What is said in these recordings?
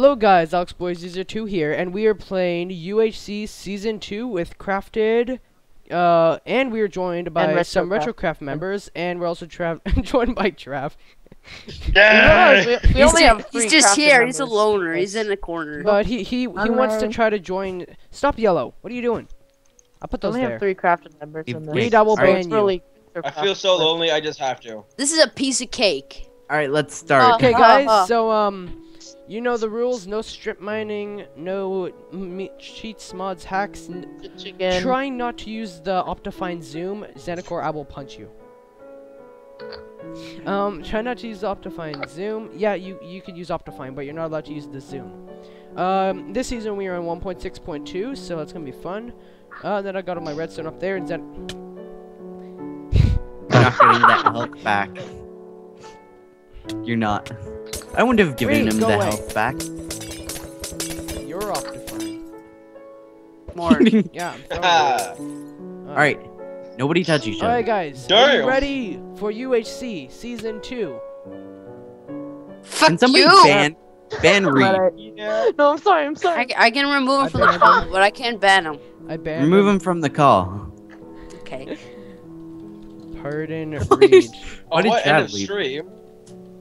Hello guys, Alex Boys User 2 here, and we are playing UHC Season 2 with Crafted, uh, and we are joined by some Retrocraft. RetroCraft members, and we're also tra joined by Trav. Yeah. We, we He's, only have he's just crafted here. He's a loner. He's in the corner. But he, he, he wants to try to join... Stop, Yellow. What are you doing? I'll put We those only there. have three crafted members Wait, in this. Reed, I will So Alright. it's ban you. really I feel so lonely. I just have to. This is a piece of cake. All right, let's start. Okay, Uh, guys, uh. so, um, you know the rules. No strip mining, no me cheats, mods, hacks. N Chicken. Trying not to use the Optifine Zoom. Znacor, I will punch you. Um, try not to use the Optifine Zoom. Yeah, you you could use Optifine, but you're not allowed to use the Zoom. Um, this season we are on 1.6.2, so that's gonna be fun. Uh, then I got all my redstone up there, and then You're not getting that health back. You're not. I wouldn't have given Reed, him the away. health back. you're off Optifine. More. Yeah. I'm throwing Ah. All right, nobody touch each other. Alright, other. guys. Are you Damn. ready for UHC season two? Fuck Can somebody you. ban ban Reed? yeah. No, I'm sorry. I'm sorry. I, sorry. c- I can remove him I from the banned call, but I can't ban him. I banned Remove him from the call. Okay. Pardon, Why Reed. did- Oh, Why did what end Chad leave? stream?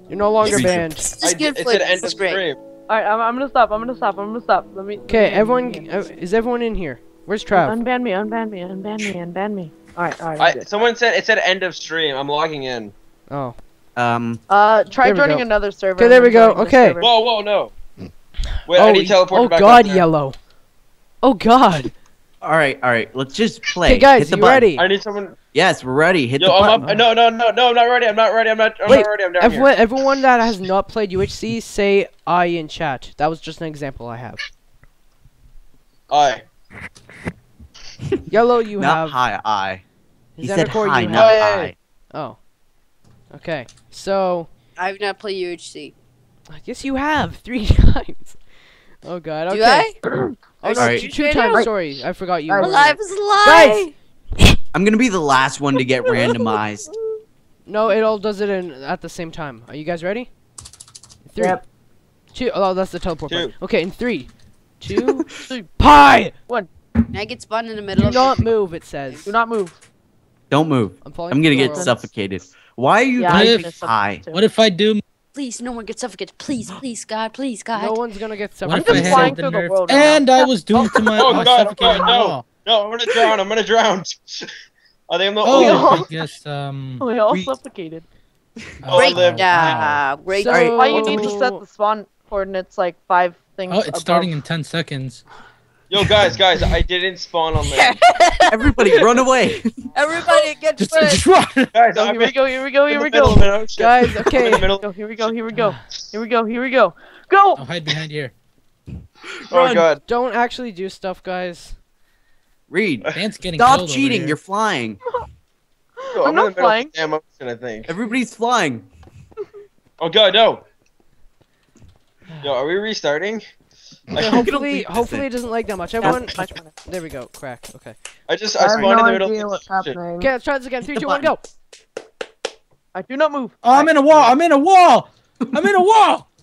You're no longer It's- banned. It's I just d- good it for end of great. stream. All right, I'm, I'm gonna stop. I'm gonna stop. I'm gonna stop. Let me. Okay, everyone, uh, is everyone in here? Where's Trav? Unban me. Unban me. Unban me. Unban me. All right. All right. I, someone said it said end of stream. I'm logging in. Oh, Um, Uh, try joining go. another server. Okay, there we go, okay. Whoa, whoa, no. Wait, oh, I need teleport oh back God, up there. yellow. Oh God. All right, all right. Let's just play. Okay, guys, Hit the you button. ready? I need someone. Yes, we're ready. Hit Yo, the I'm button. up. No, no, no, no. I'm not ready. I'm not ready. I'm not. I'm Wait, not ready. I'm down Everyone, here. everyone that has not played UHC, say I in chat. That was just an example I have. Aye. Yellow, you not have. hi, I. He said Znacor, hi, you not have. I. Oh. Okay, so I've not played UHC. I guess you have three times. Oh God. Okay. Do I? Oh, no, you two, serious two right times. now? Sorry, I forgot you. Alright. were- Alive is. Guys! I'm gonna be the last one to get randomized. No, it all does it in at the same time. Are you guys ready? Three, Yep. two. Oh, that's the teleport. button. Two. Okay, in three, two, three. Pie. And I get spun in the middle Do of not move. It says. Do not move. Don't move. I'm falling. I'm gonna get suffocated. Why are you Yeah, I typing think hi? it's What if I do? Please, no one gets suffocated. Please, please, God, please, God. No one's gonna get What I'm just suffocated. flying had the the world right now. And I was doomed to my Oh, God, suffocating God, no. No, I'm gonna drown. I'm gonna drown. I think I'm the Oh, only I guess um. We all We- suffocated. Oh, Great lived. job. Great So- Alright. Why you need to set the spawn coordinates like five things. Oh, it's above. starting in ten seconds. Yo, guys, guys, I didn't spawn on land. Everybody, run away! Everybody get Just, spun. just run. Guys, Go, I'm here we go. Here we go. Here the we go. of an ocean. Oh, guys, okay. Go. Here we go. Here we go. Here we go. Here we go. Go. I'll hide behind here. Oh god. Don't actually do stuff, guys. Reed, Dan's getting stop cheating. You're flying. Yo, I'm in not flying. Damn ocean, I think. Everybody's flying. Oh god, no. Yo, are we restarting? Okay, hopefully, hopefully in. it doesn't lag that much. Everyone, there we go. Crack. Okay. I just I spawned in the middle of the what's ocean. happening. Okay, let's try this again. Three, Hit two, the one, go. I do not move. Oh, I'm in a wall. I'm in a wall. I'm in a wall.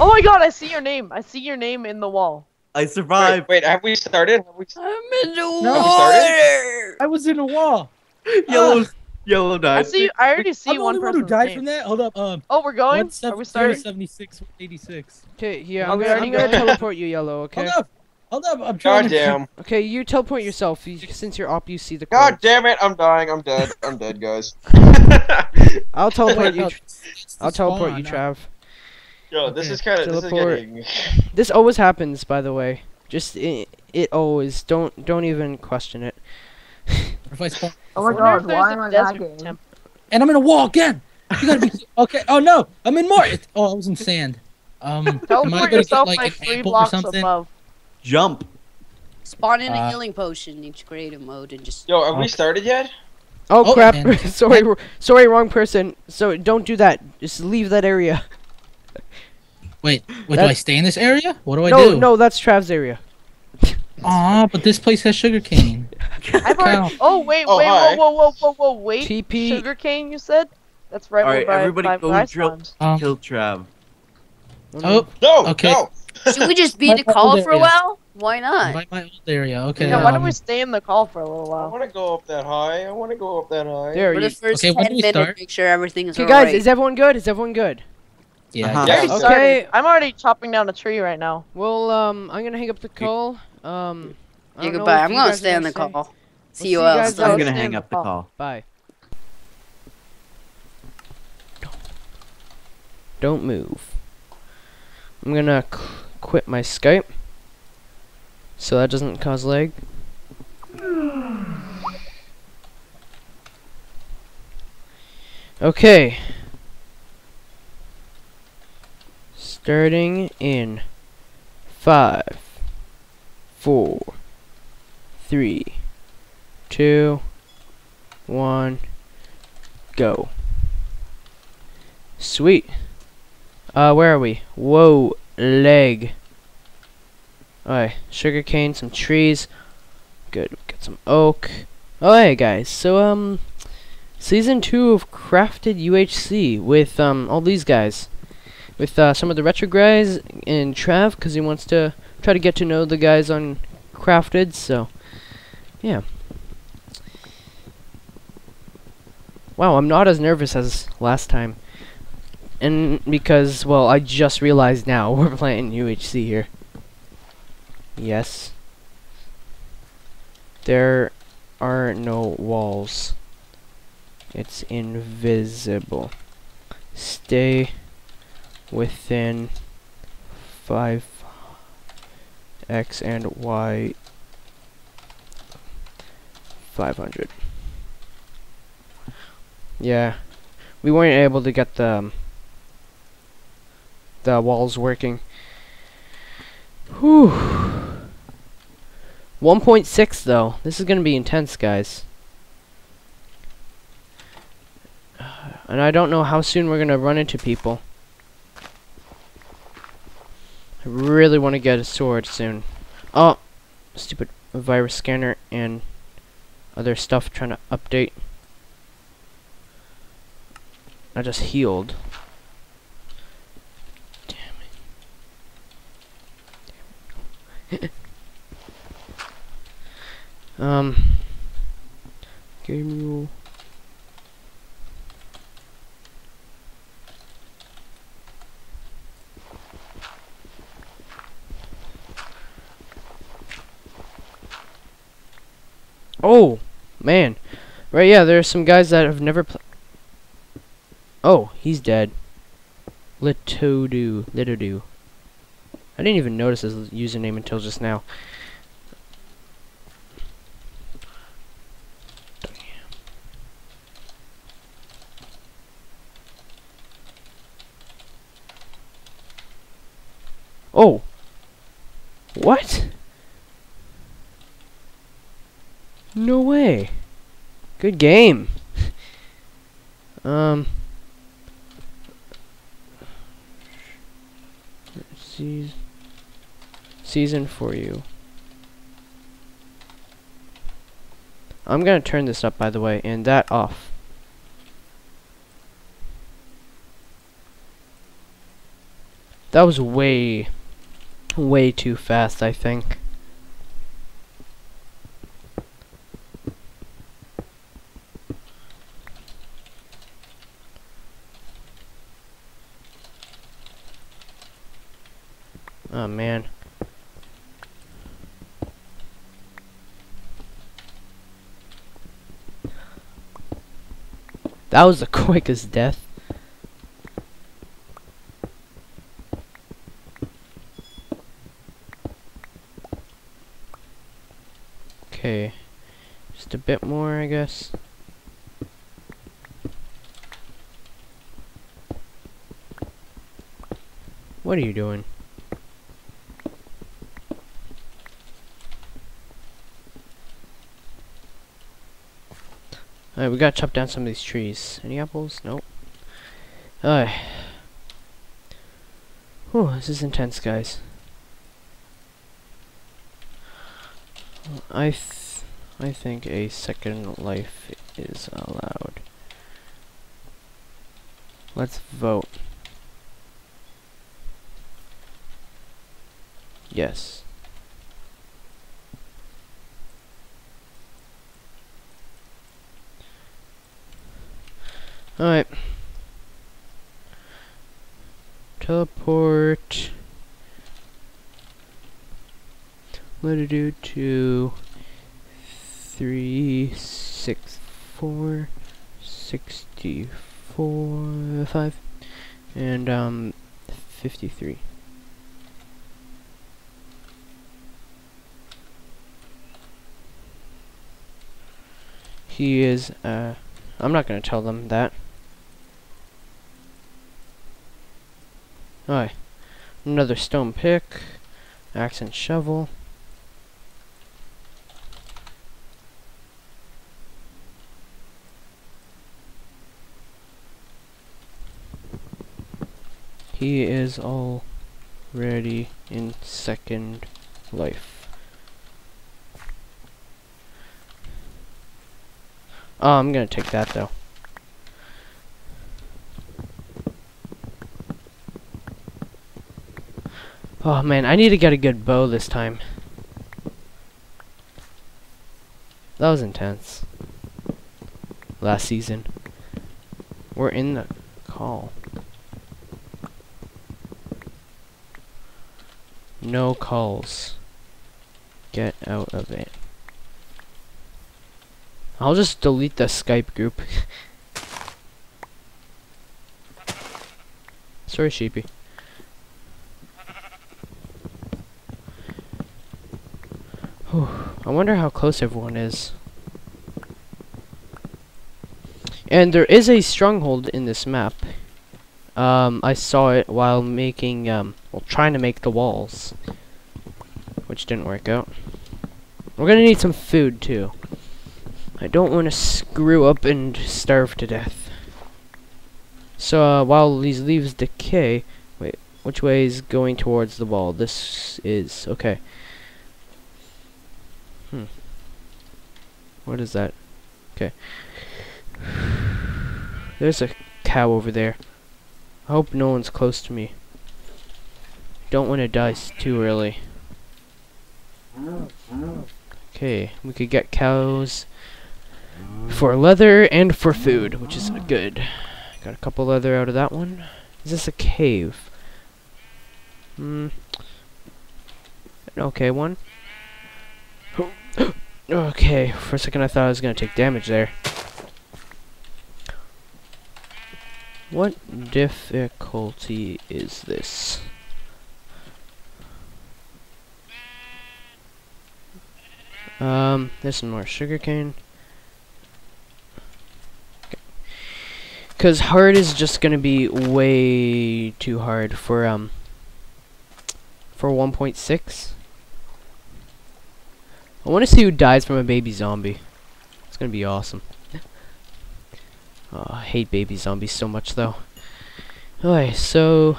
Oh my god! I see your name. I see your name in the wall. I Wait, survived. wait, have we started? Have we... I'm in the No. water. I was in a wall. Ah. Yellow, yellow I see. I already see I'm the one only one person. who died from that. Hold up. Um. Oh, we're going. What's Are we starting? 76, 86. Okay, Yeah. I'm we gonna, already gonna teleport you, yellow. Okay. Hold up. Hold up. I'm trying God to. damn. Okay, you teleport yourself. You, since you're up, you see the. God codes. damn it, I'm dying. I'm dead. I'm dead, guys. I'll teleport you. No, Tr- it's the I'll teleport you. Trav. Yo, this Okay. is kind of this is getting. This always happens, by the way. Just it, it always. Don't don't even question it. If I spawn- Oh my god, why am I desert lagging? temp- And I'm in a wall again. You gotta be okay. Oh no, I'm in more. It, oh, I was in sand. Um, am I Teleport gonna get like, like three apple or blocks something? above. Jump. Spawn in a Uh, healing potion in creative mode and just. Yo, have we started yet? Oh, Oh, crap! sorry, sorry, wrong person. So don't do that. Just leave that area. Wait, wait. Do I stay in this area? What do I no, do? no, that's Trav's area. Aw, but this place has sugarcane. I've already. Oh wait, Oh, wait, hi. whoa, whoa, whoa, whoa, whoa, wait. TP. Sugarcane, you said? That's right. Alright, where everybody my go rice drill- Um, Kill Trav. Oh, No. Okay. No. Should we just be My the call for a while? Why not? my, my old area. Okay. Yeah, why don't um, we stay in the call for a little while? I want to go up that high. I want to go up that high. There For you. the first Okay, when do 10 we minutes, start? make sure everything is Okay, alright. guys, is everyone good? Is everyone good? Yeah. Uh-huh. Yeah, I we started. Okay. I'm already chopping down a tree right now. Well, um, I'm gonna hang up the call. Um, I Yeah, don't know goodbye. if I'm you gonna guys stay on the gonna call. See see you you else. guys. I'm gonna stay hang up the call. call. Bye. Don't move. I'm gonna qu- quit my Skype. So that doesn't cause lag. Okay. Starting in five, four, three, two, one, go. Sweet. Uh, where are we? Whoa, leg. Alright, sugarcane, some trees. Good, we got some oak. Oh, hey guys, so, um, season two of Crafted UHC with, um, all these guys. With, uh, some of the retro guys and Trav, because he wants to try to get to know the guys on Crafted, so, yeah. Wow, I'm not as nervous as last time. And because, well, I just realized now we're playing UHC here. Yes. There are no walls. It's invisible. Stay within 5 x and y 500. Yeah. We weren't able to get the um, the walls working. Whew. 1.6 though. This is gonna be intense, guys. And I don't know how soon we're gonna run into people. I really want to get a sword soon. Oh, stupid virus scanner and other stuff trying to update. I just healed. Damn it. Um. Game rule. Oh, man. Right, yeah, there are some guys that have never played. Oh, he's dead. Littodew. Littodew. I didn't even notice his username until just now. Oh. What? No way. Good game. um. Season for you. I'm gonna turn this up by the way, and that off. That was way, way too fast, I think. Oh man. That was the quickest death. Okay. Just a bit more, I guess. What are you doing? Alright, we gotta chop down some of these trees. Any apples? Nope. Alright. Whew, this is intense, guys. I th I think a second life is allowed. Let's vote. Yes. Alright. Teleport. Latitude to three six four sixty four five and um fifty three. He is uh I'm not gonna tell them that. Alright. Another stone pick. Axe and shovel. He is already in second life. Oh, I'm gonna take that though. Oh man, I need to get a good bow this time. That was intense. Last season. We're in the call. No calls. Get out of it. I'll just delete the Skype group. Sorry, Sheepy. Whew. I wonder how close everyone is. And there is a stronghold in this map. Um, I saw it while making, um, well, trying to make the walls. Which didn't work out. We're gonna need some food, too. I don't want to screw up and starve to death. So, uh, while these leaves decay... Wait, which way is going towards the wall? This is... Okay. Hmm. What is that? Okay. There's a cow over there. I hope no one's close to me. Don't want to die too early. Okay, we could get cows for leather and for food, which is good. Got a couple leather out of that one. Is this a cave? Hmm. Okay one. Okay, for a second I thought I was gonna take damage there. What difficulty is this? Um, there's some more sugarcane. Cause hard is just gonna be way too hard for um for 1.6. I want to see who dies from a baby zombie. It's gonna be awesome. Oh, I hate baby zombies so much though. Alright, so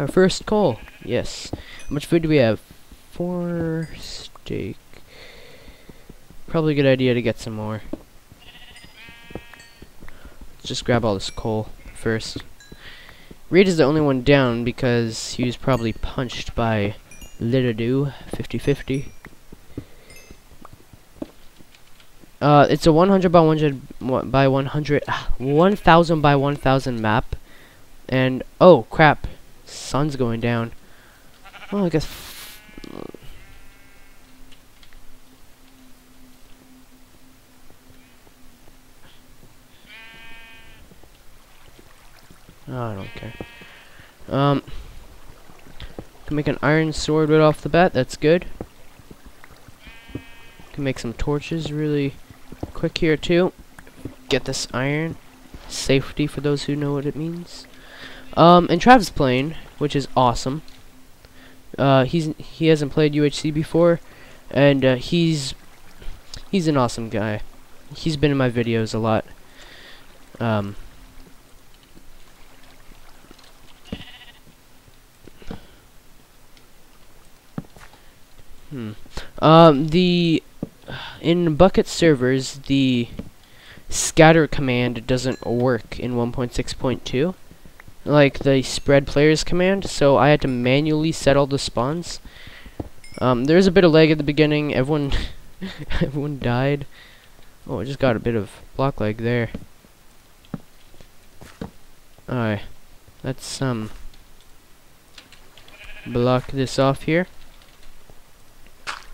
our first call. Yes. How much food do we have? Four steak. Probably a good idea to get some more. Let's just grab all this coal first. Reed is the only one down because he was probably punched by Littodew 50-50. Uh, it's a 100 by 100 by 100, 1000 by 1000 map. And, oh crap, sun's going down. Well, I guess. Oh, I don't care. Um, can make an iron sword right off the bat. That's good. Can make some torches really quick here too. Get this iron. Safety for those who know what it means. Um, and Travis playing, which is awesome. Uh, he's he hasn't played UHC before, and uh, he's he's an awesome guy. He's been in my videos a lot. Um, hmm. Um, the in Bukkit servers the scatter command doesn't work in 1.6.2 like the spread players command so I had to manually set all the spawns Um, there's a bit of lag at the beginning. Everyone, everyone died. Oh, I just got a bit of block lag there. Alright, let's um block this off here,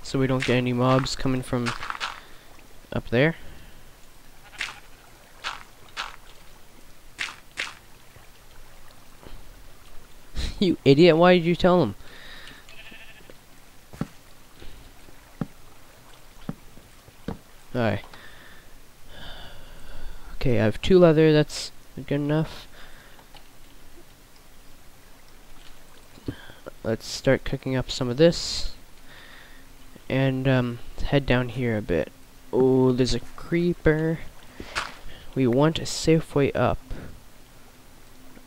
so we don't get any mobs coming from up there. you idiot! Why did you tell him? Alright. Okay, I have two leather, that's good enough. Let's start cooking up some of this. And um, head down here a bit. Oh, there's a creeper. We want a safe way up.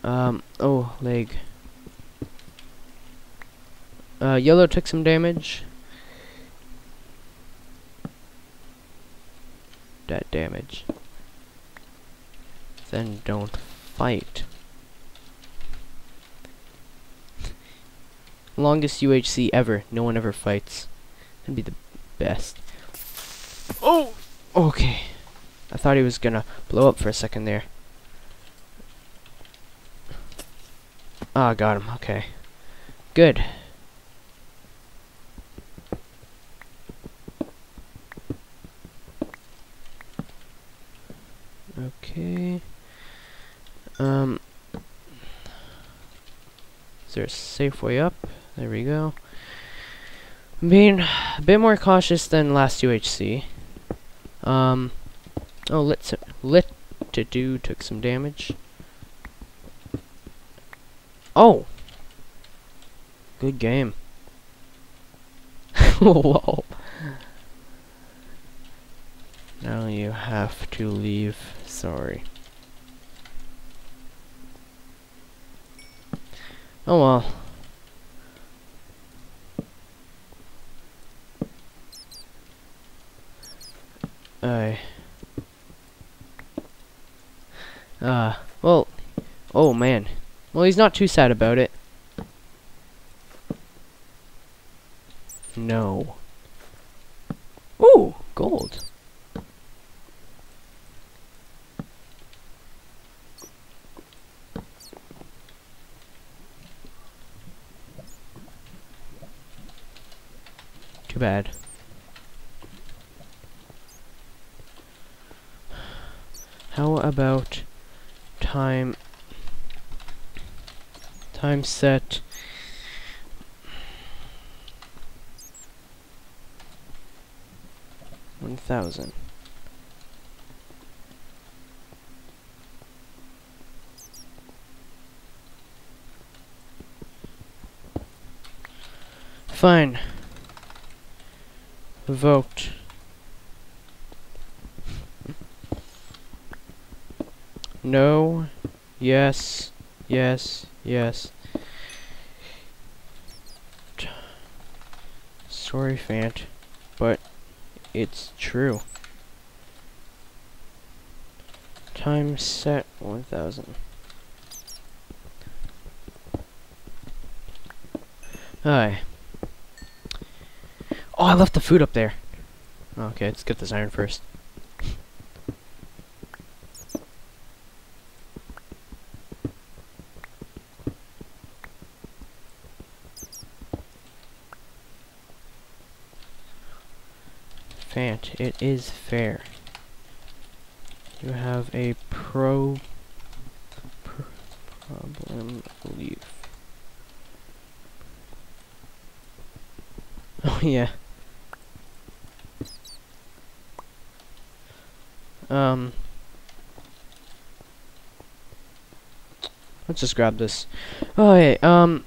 Um, oh, leg. Uh, yellow took some damage. That damage. Then don't fight. Longest UHC ever. No one ever fights. That'd be the best. Oh! Okay. I thought he was gonna blow up for a second there. Ah, got him. Okay. Good. Okay. Um. Is there a safe way up? There we go. Being a bit more cautious than last UHC. Um. Oh, lit lit to do took some damage. Oh. Good game. Whoa. Now you have to leave. Sorry. Oh well. I. Uh, well, oh man. Well, he's not too sad about it. No. Ooh, gold. Too bad. How about time time set one thousand. Fine. Vote. No. Yes. Yes. Yes. Sorry, Fant, but it's true. Time set 1000. Hi. Oh, I left the food up there. Okay, let's get this iron first. Fant, it is fair. You have a pro, pr problem leave. Oh yeah. Um. Let's just grab this. Oh, hey, um.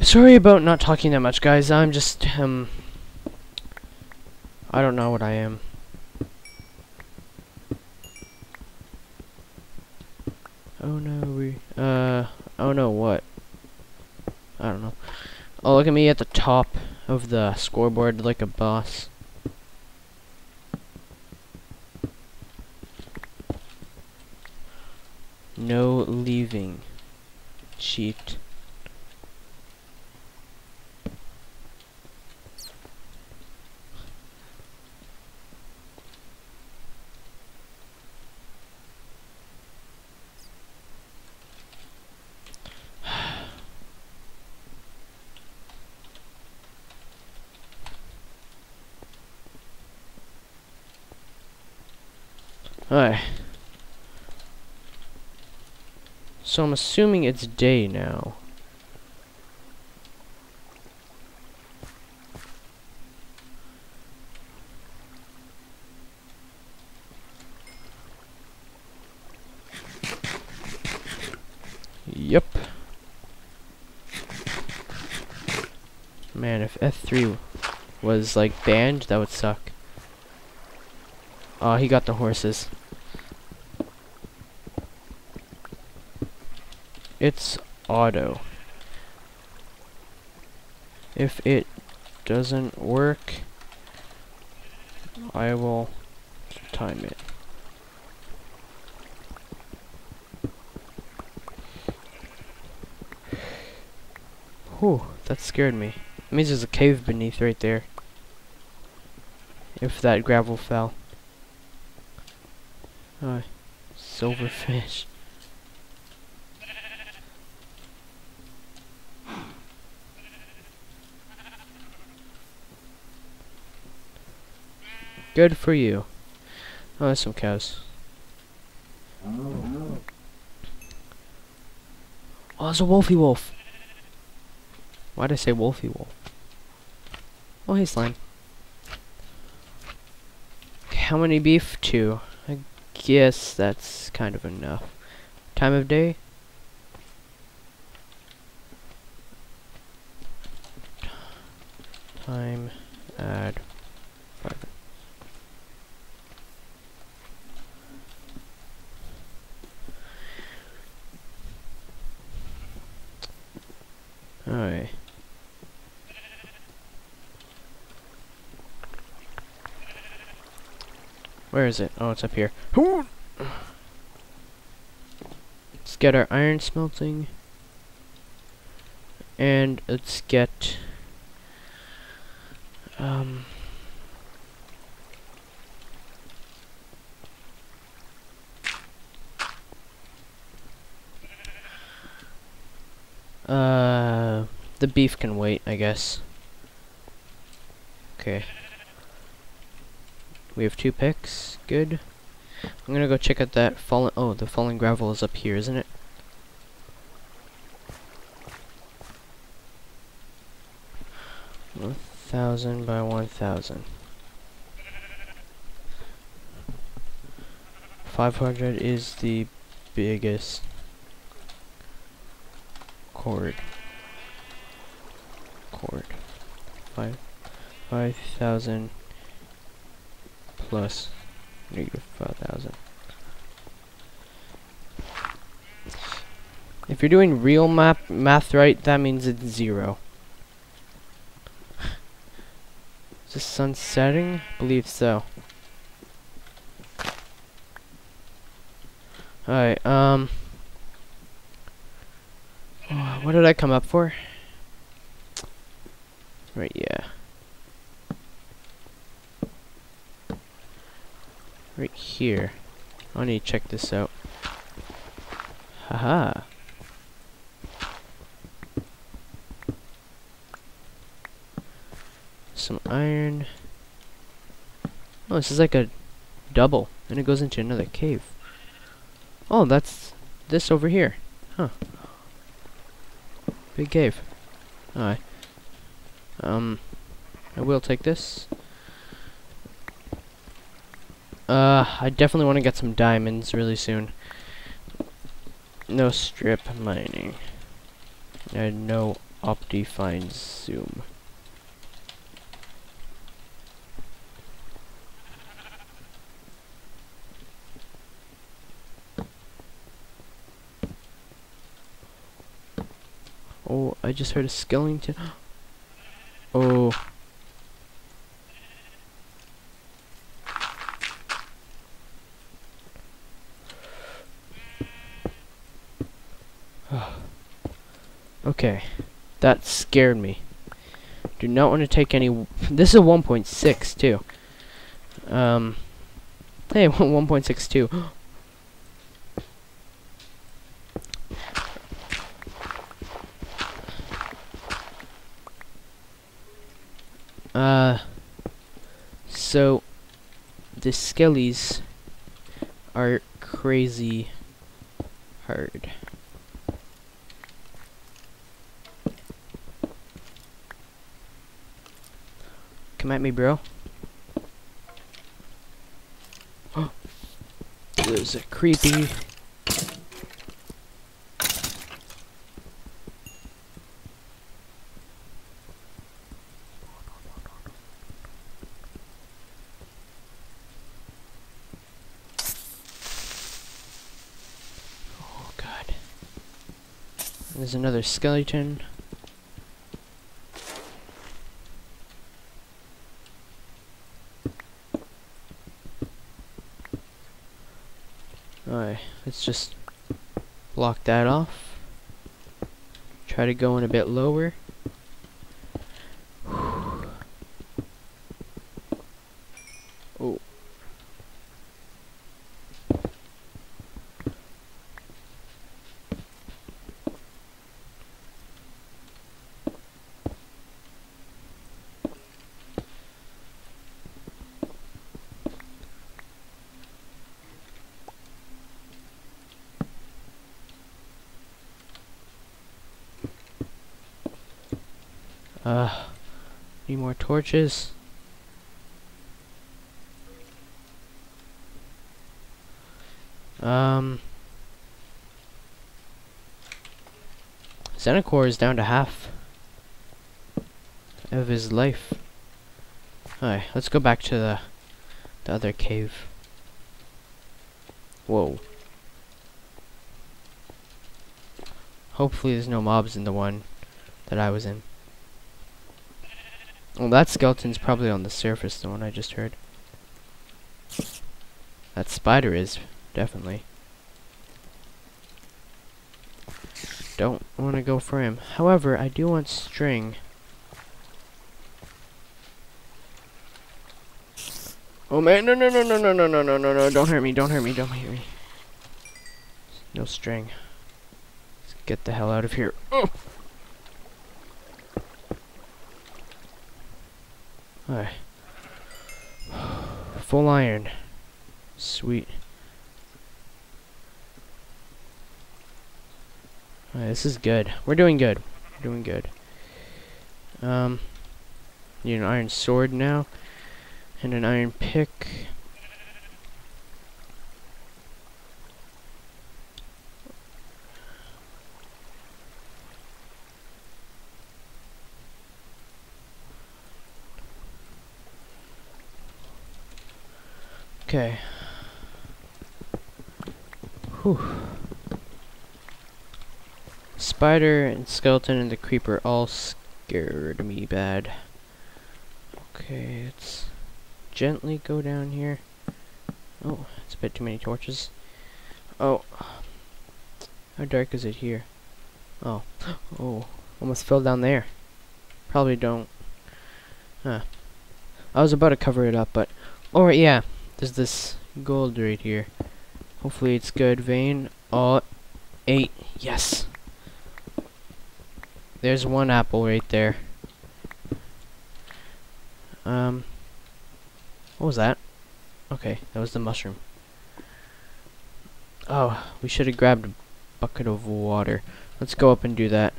Sorry about not talking that much, guys. I'm just, um. I don't know what I am. Oh no, we. Uh. Oh no, what? I don't know. Oh, look at me at the top of the scoreboard like a boss. No leaving. Cheat. Alright. So I'm assuming it's day now. Yep. Man, if F3 was like banned, that would suck. Oh, he got the horses. It's auto. If it doesn't work, I will time it. Whew, that scared me. It means there's a cave beneath right there. If that gravel fell. Oh, silverfish. Good for you. Oh, some cows. Oh, there's a wolfy wolf. Why'd I say wolfy wolf? Oh, hey, slime. How many beef? Two. I guess that's kind of enough. Time of day? Time add five. Alright. Where is it? Oh, it's up here. Let's get our iron smelting. And let's get... Um... Uh, the beef can wait, I guess. Okay. We have two picks. Good. I'm gonna go check out that fallen. Oh, the fallen gravel is up here, isn't it? One thousand by one thousand. Five hundred is the biggest cord. Five. Five thousand plus negative 5,000. If you're doing real map math right, that means it's zero. Is the sun setting? I believe so. Alright, um... What did I come up for? Right, yeah. right here. I need to check this out. Haha. Some iron. Oh, this is like a double. And it goes into another cave. Oh, that's this over here. Huh. Big cave. Alright. Um, I will take this. Uh, I definitely want to get some diamonds really soon. No strip mining. And no Optifine zoom. Oh, I just heard a skeleton. Oh. Okay. That scared me. Do not want to take any... This is a 1.6, too. Um... Hey, 1.62. uh... So... The skellies are crazy hard. Come at me, bro. There's a creepy. Oh god. There's another skeleton. Alright, just block that off. Try to go in a bit lower. Uh, need more torches. Um, Znacor is down to half of his life. Alright, let's go back to the, the other cave. Whoa. Hopefully there's no mobs in the one that I was in. Well, that skeleton's probably on the surface, the one I just heard. That spider is, definitely. Don't want to go for him. However, I do want string. Oh man, no, no, no, no, no, no, no, no, no, no, don't hurt me, don't hurt me, don't hurt me. No string. Let's get the hell out of here. Oh! Alright. Full iron. Sweet. This is good. We're doing good. We're doing good. Um, need an iron sword now. And an iron pick. Okay. Whew. Spider and skeleton and the creeper all scared me bad. Okay, let's gently go down here. Oh, it's a bit too many torches. Oh. How dark is it here? Oh. Oh. Almost fell down there. Probably don't. Huh. I was about to cover it up, but... Oh, yeah. There's this gold right here. Hopefully it's good. Vein. Oh, eight. Yes. There's one apple right there. Um. What was that? Okay, that was the mushroom. Oh, we should have grabbed a bucket of water. Let's go up and do that.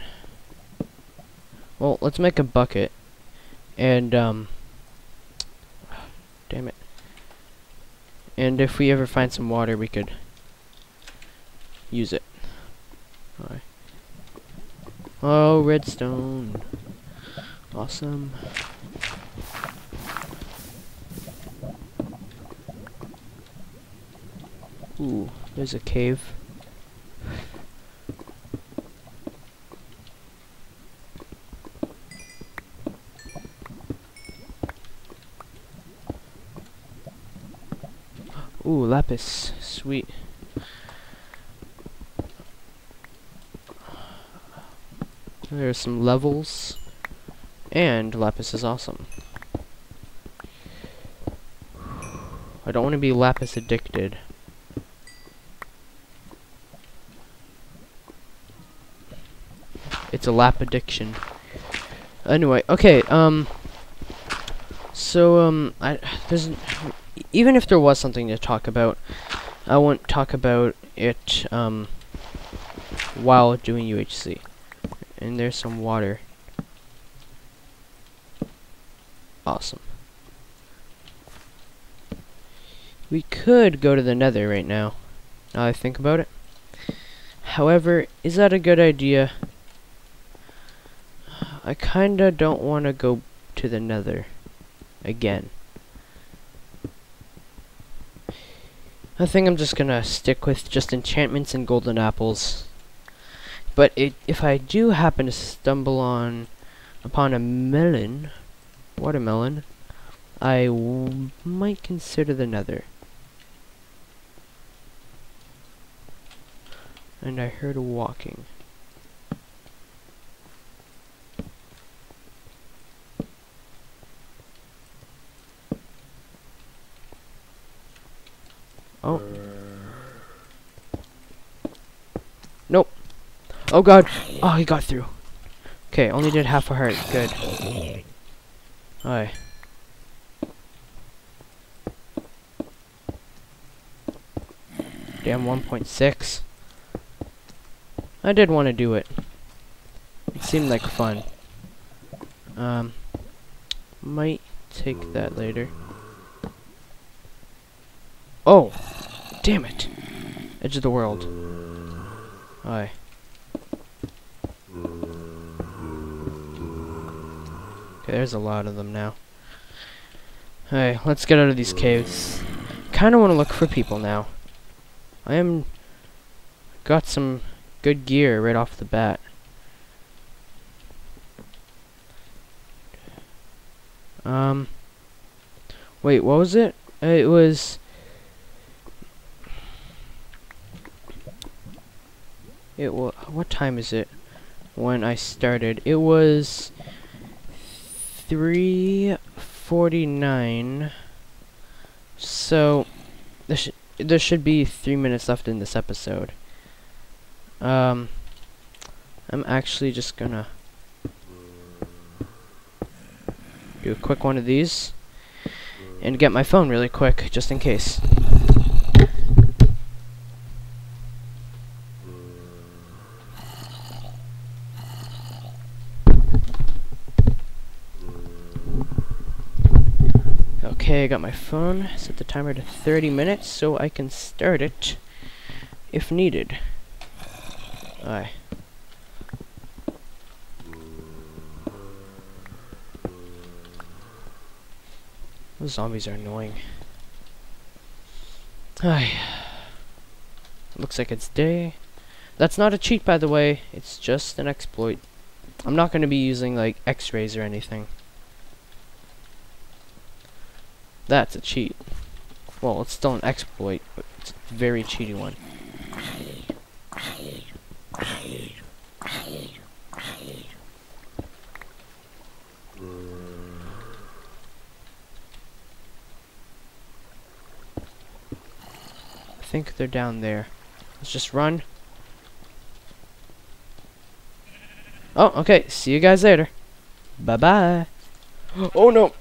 Well, let's make a bucket. And, um... Damn it. And if we ever find some water, we could use it. Oh, redstone. Awesome. Ooh, there's a cave. Ooh, lapis. Sweet. There's some levels. And lapis is awesome. I don't want to be lapis addicted. It's a lap addiction. Anyway, okay, um so um I there's even if there was something to talk about, I won't talk about it um, while doing UHC. And there's some water. Awesome. We could go to the nether right now. Now I think about it. However, is that a good idea? I kinda don't want to go to the nether again. I think I'm just gonna stick with just enchantments and golden apples. But it, if I do happen to stumble on upon a melon, watermelon, I might consider the nether. And I heard a walking. Oh. Nope. Oh god. Oh, he got through. Okay, only did half a heart. Good. Alright. Damn, 1.6. I did want to do it. It seemed like fun. Um, might take that later. Oh! Damn it! Edge of the world. Aye. Okay, there's a lot of them now. Hey, let's get out of these caves. Kinda wanna look for people now. I am... Got some good gear right off the bat. Um... Wait, what was it? It was... It wa what time is it when I started? It was 3:49. So there, there should be 3 minutes left in this episode. Um I'm actually just to do a quick one of these and get my phone really quick just in case. Okay, I got my phone. Set the timer to 30 minutes so I can start it if needed. Aye. Those zombies are annoying. Aye. Looks like it's day. That's not a cheat, by the way. It's just an exploit. I'm not going to be using, like, x-rays or anything. That's a cheat. Well, it's still an exploit, but it's a very cheaty one. I think they're down there. Let's just run. Oh, okay. See you guys later. Bye-bye. Oh, no.